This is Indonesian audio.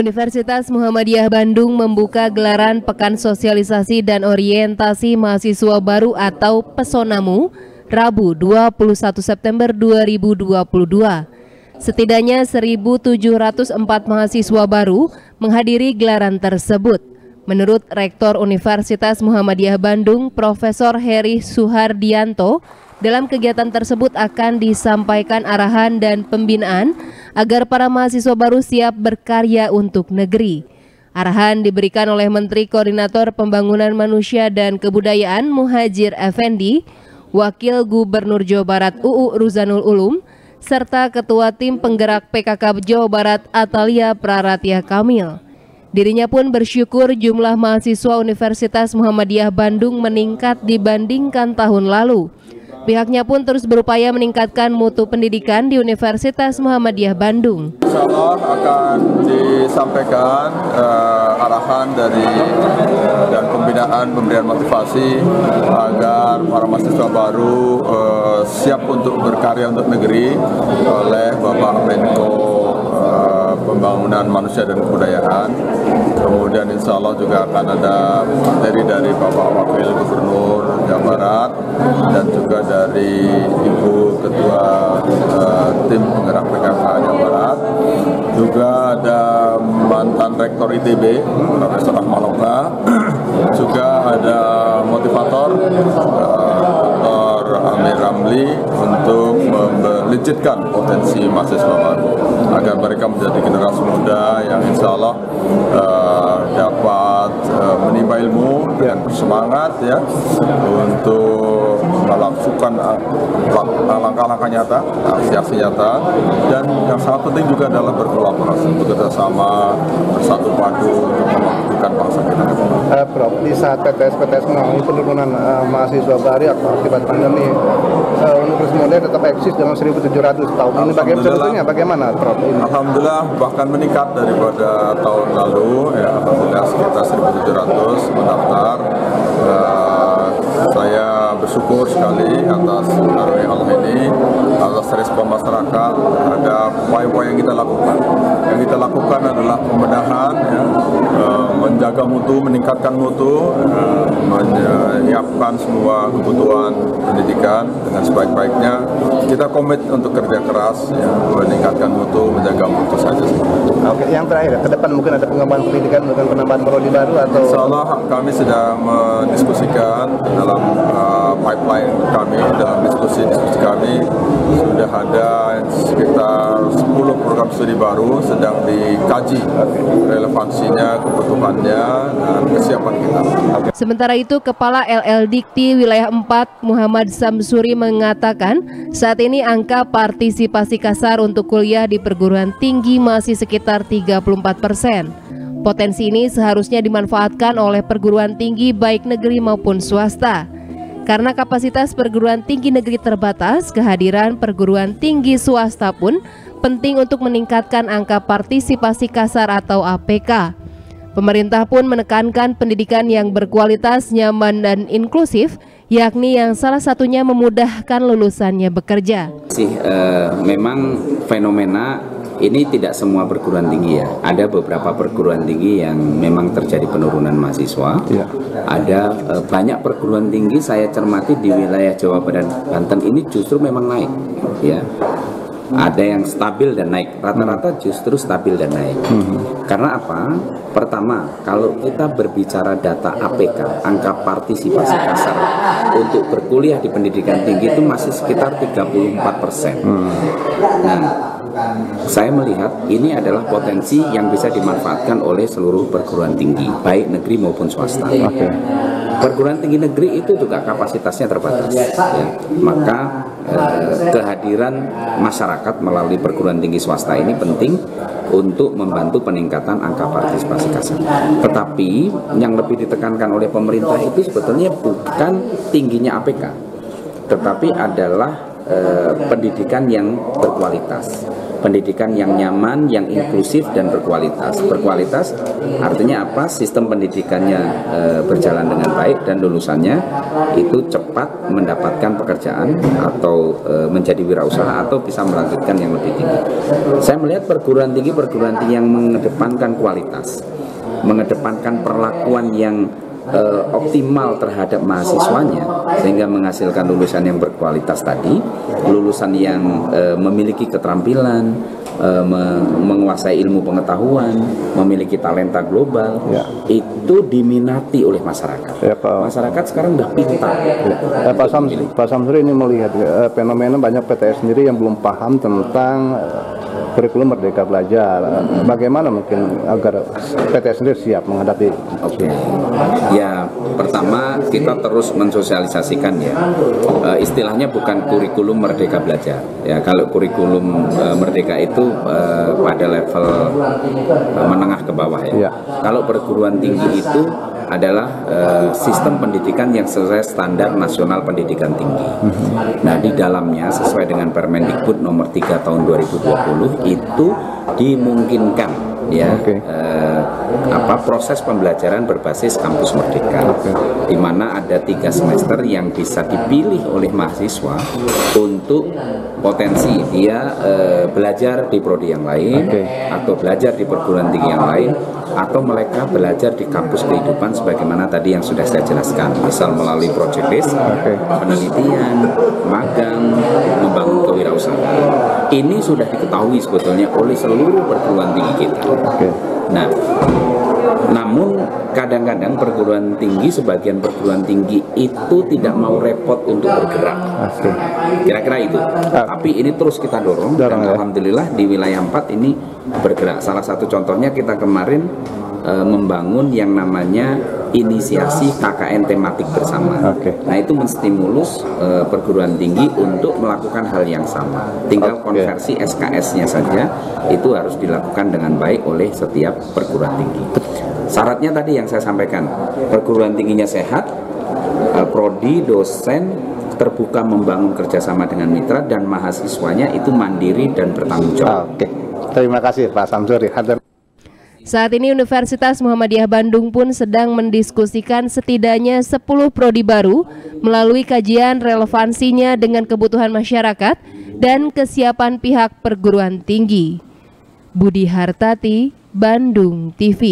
Universitas Muhammadiyah Bandung membuka gelaran Pekan Sosialisasi dan Orientasi Mahasiswa Baru atau Pesonamu Rabu 21 September 2022. Setidaknya 1.704 mahasiswa baru menghadiri gelaran tersebut. Menurut Rektor Universitas Muhammadiyah Bandung, Profesor Heri Suhardianto, dalam kegiatan tersebut akan disampaikan arahan dan pembinaan agar para mahasiswa baru siap berkarya untuk negeri. Arahan diberikan oleh Menteri Koordinator Pembangunan Manusia dan Kebudayaan Muhajir Effendi, Wakil Gubernur Jawa Barat UU Ruzanul Ulum, serta Ketua Tim Penggerak PKK Jawa Barat Atalia Praratia Kamil. Dirinya pun bersyukur jumlah mahasiswa Universitas Muhammadiyah Bandung meningkat dibandingkan tahun lalu. Pihaknya pun terus berupaya meningkatkan mutu pendidikan di Universitas Muhammadiyah Bandung. Insya Allah akan disampaikan uh, arahan dari uh, dan pembinaan pemberian motivasi agar para mahasiswa baru uh, siap untuk berkarya untuk negeri oleh Bapak Menko uh, Pembangunan Manusia dan Kebudayaan. Kemudian insya Allah juga akan ada materi dari Bapak Wakil Gubernur Rektor ITB, Profesor Ahmad Loka. juga ada motivator uh, Dr. Amir Ramli untuk melejitkan potensi mahasiswa baru agar mereka menjadi generasi muda yang insya Allah uh, uh, menimba ilmu dengan bersemangat ya untuk melakukan langkah-langkah nyata, aksi-aksi nyata dan yang sangat penting juga adalah berkolaborasi bekerja sama bersatu padu untuk memajukan bangsa kita. Uh, Prof, di saat PTS-PTS mengalami penurunan uh, mahasiswa baru akibat pandemi, uh, Universitas Muhammadiyah tetap eksis dengan 1.700 tahun ini. Bagaimana sebetulnya? Bagaimana, Prof? Ini? Alhamdulillah bahkan meningkat daripada tahun lalu. Ya, Alhamdulillah sekitar 1.700 mendaftar. Uh, saya bersyukur sekali atas karunia Allah ini, atas respon masyarakat terhadap upaya-upaya yang kita lakukan. Yang kita lakukan adalah pembenahan, ya, menjaga mutu, meningkatkan mutu, uh, menyiapkan semua kebutuhan pendidikan dengan sebaik-baiknya. Kita komit untuk kerja keras, ya, meningkatkan mutu, menjaga mutu saja. Oke, yang terakhir, ke depan mungkin ada pengembangan pendidikan, mungkin penambahan prodi baru atau? Insya Allah kami sedang mendiskusikan dalam uh, pipeline kami, dalam diskusi-diskusi kami sudah ada sekitar 10 program studi baru sedang dikaji relevansinya, kebutuhannya, kesiapan kita. Sementara itu, Kepala LL Dikti Wilayah 4 Muhammad Samsuri mengatakan saat ini angka partisipasi kasar untuk kuliah di perguruan tinggi masih sekitar 34 persen. Potensi ini seharusnya dimanfaatkan oleh perguruan tinggi baik negeri maupun swasta. Karena kapasitas perguruan tinggi negeri terbatas, kehadiran perguruan tinggi swasta pun penting untuk meningkatkan angka partisipasi kasar atau APK. Pemerintah pun menekankan pendidikan yang berkualitas, nyaman, dan inklusif, yakni yang salah satunya memudahkan lulusannya bekerja. Sih, uh, memang fenomena ini tidak semua perguruan tinggi ya. Ada beberapa perguruan tinggi yang memang terjadi penurunan mahasiswa. Ya. Ada e, banyak perguruan tinggi saya cermati di wilayah Jawa Barat Banten ini justru memang naik ya. Ada yang stabil dan naik. Rata-rata justru stabil dan naik. Hmm. Karena apa? Pertama, kalau kita berbicara data APK, angka partisipasi kasar untuk berkuliah di pendidikan tinggi itu masih sekitar 34 persen. Hmm. Nah, saya melihat ini adalah potensi yang bisa dimanfaatkan oleh seluruh perguruan tinggi, baik negeri maupun swasta. Okay. Perguruan tinggi negeri itu juga kapasitasnya terbatas, ya. maka eh, kehadiran masyarakat melalui perguruan tinggi swasta ini penting untuk membantu peningkatan angka partisipasi kasar. Tetapi yang lebih ditekankan oleh pemerintah itu sebetulnya bukan tingginya APK, tetapi adalah eh, pendidikan yang berkualitas pendidikan yang nyaman, yang inklusif dan berkualitas. Berkualitas artinya apa? Sistem pendidikannya e, berjalan dengan baik dan lulusannya itu cepat mendapatkan pekerjaan atau e, menjadi wirausaha atau bisa melanjutkan yang lebih tinggi. Saya melihat perguruan tinggi perguruan tinggi yang mengedepankan kualitas, mengedepankan perlakuan yang uh, optimal terhadap mahasiswanya sehingga menghasilkan lulusan yang berkualitas tadi, lulusan yang uh, memiliki keterampilan, uh, me menguasai ilmu pengetahuan, memiliki talenta global, ya. itu diminati oleh masyarakat. Ya, Pak. Masyarakat sekarang udah pintar. Ya. Ya, Pak, Sam, Pak Samsuri ini melihat uh, fenomena banyak PTS sendiri yang belum paham tentang uh, kurikulum Merdeka Belajar. Bagaimana mungkin agar PT sendiri siap menghadapi? Oke, okay. ya pertama kita terus mensosialisasikan ya. Uh, istilahnya bukan kurikulum Merdeka Belajar. Ya kalau kurikulum uh, Merdeka itu uh, pada level uh, menengah ke bawah ya. ya. Kalau perguruan tinggi itu adalah uh, sistem pendidikan yang sesuai standar nasional pendidikan tinggi. Nah, di dalamnya sesuai dengan Permendikbud nomor 3 tahun 2020 itu dimungkinkan ya okay. eh, apa proses pembelajaran berbasis kampus merdeka okay. di mana ada tiga semester yang bisa dipilih oleh mahasiswa untuk potensi dia eh, belajar di prodi yang lain okay. atau belajar di perguruan tinggi yang lain atau mereka belajar di kampus kehidupan sebagaimana tadi yang sudah saya jelaskan misal melalui project okay. penelitian magang membangun kewirausahaan ini sudah diketahui sebetulnya oleh seluruh perguruan tinggi kita Okay. Nah, namun kadang-kadang perguruan tinggi sebagian perguruan tinggi itu tidak mau repot untuk bergerak. Kira-kira itu. Ah. Tapi ini terus kita dorong, dorong dan ya? alhamdulillah di wilayah 4 ini bergerak. Salah satu contohnya kita kemarin e, membangun yang namanya inisiasi KKN tematik bersama. Okay. Nah itu menstimulus e, perguruan tinggi untuk melakukan hal yang sama. Tinggal okay. konversi SKS-nya saja itu harus dilakukan dengan baik oleh setiap perguruan tinggi. Syaratnya tadi yang saya sampaikan, perguruan tingginya sehat, e, prodi, dosen terbuka membangun kerjasama dengan mitra dan mahasiswanya itu mandiri dan bertanggung jawab. Oke, terima kasih Pak Samsuri. Saat ini Universitas Muhammadiyah Bandung pun sedang mendiskusikan setidaknya 10 prodi baru melalui kajian relevansinya dengan kebutuhan masyarakat dan kesiapan pihak perguruan tinggi. Budi Hartati, Bandung TV